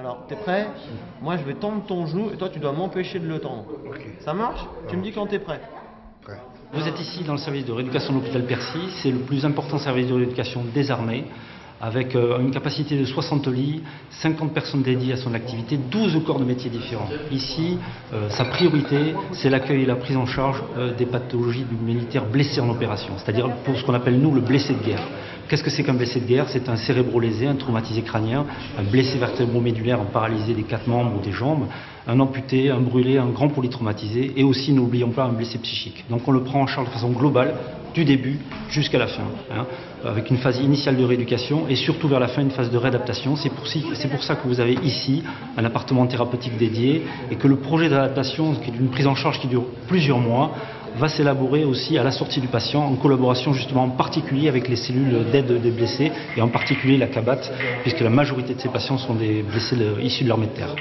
Alors, t'es prêt? Moi, je vais tendre ton genou et toi, tu dois m'empêcher de le tendre. Ça marche? Tu me dis quand t'es prêt. Prêt. Vous êtes ici dans le service de rééducation de l'hôpital Percy. C'est le plus important service de rééducation des armées, avec euh, une capacité de 60 lits, 50 personnes dédiées à son activité, 12 corps de métiers différents. Ici, euh, sa priorité, c'est l'accueil et la prise en charge euh, des pathologies du militaire blessé en opération, c'est-à-dire pour ce qu'on appelle nous le blessé de guerre. Qu'est-ce que c'est qu'un blessé de guerre? C'est un cérébro-lésé, un traumatisé crânien, un blessé vertébro-médulaire, un paralysé des quatre membres ou des jambes, un amputé, un brûlé, un grand polytraumatisé et aussi, n'oublions pas, un blessé psychique. Donc on le prend en charge de façon globale, du début jusqu'à la fin, hein, avec une phase initiale de rééducation et surtout vers la fin une phase de réadaptation. C'est pour, pour ça que vous avez ici un appartement thérapeutique dédié et que le projet d'adaptation, qui est une prise en charge qui dure plusieurs mois, va s'élaborer aussi à la sortie du patient en collaboration justement en particulier avec les cellules d'aide des blessés et en particulier la CABAT puisque la majorité de ces patients sont des blessés issus de l'armée de.